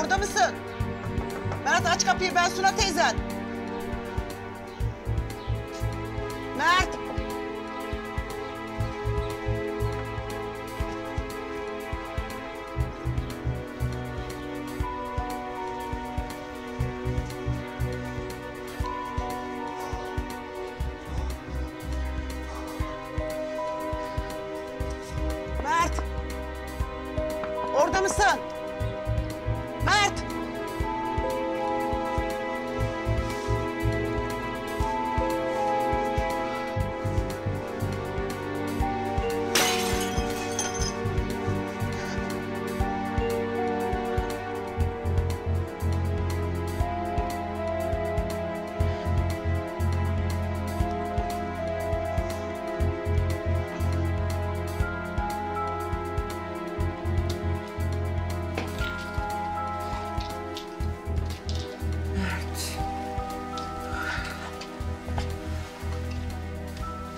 orada mısın? Mert aç kapıyı ben Suna teyzen. Mert. Mert. Orada mısın?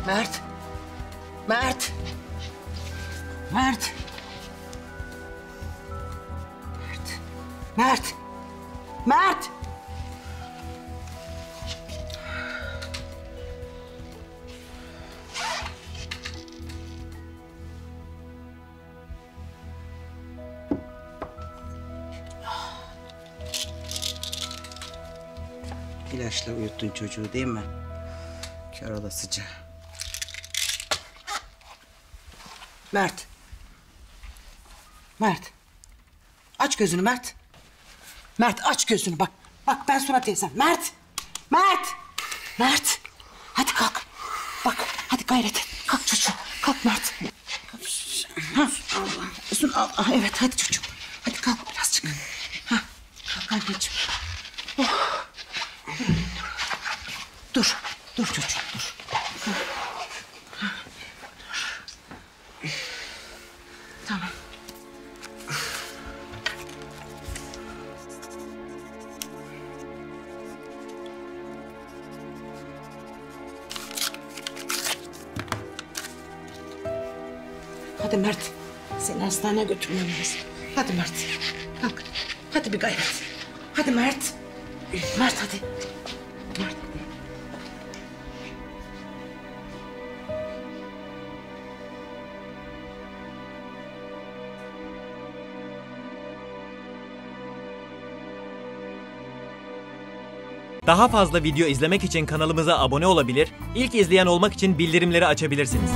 Mert. Mert. Mert. Mert. Mert. Mert. İlaçla uyuttun çocuğu değil mi? Kör olasıca. Mert. Mert. Aç gözünü Mert. Mert aç gözünü bak. Bak ben Suna teyzem. Mert. Mert. Mert. Hadi kalk. Bak hadi gayret et. Kalk çocuğum. Kalk Mert. Ha. Sun, al, al, evet hadi çocuğum. Hadi kalk birazcık. Ha. Kalk anneciğim. Oh. Dur. Dur çocuğum dur. Hadi Mert. Seni hastaneye götürmem lazım. Hadi Mert. Kalk. Hadi bir gayret. Hadi Mert. Mert hadi. Mert. Daha fazla video izlemek için kanalımıza abone olabilir, ilk izleyen olmak için bildirimleri açabilirsiniz.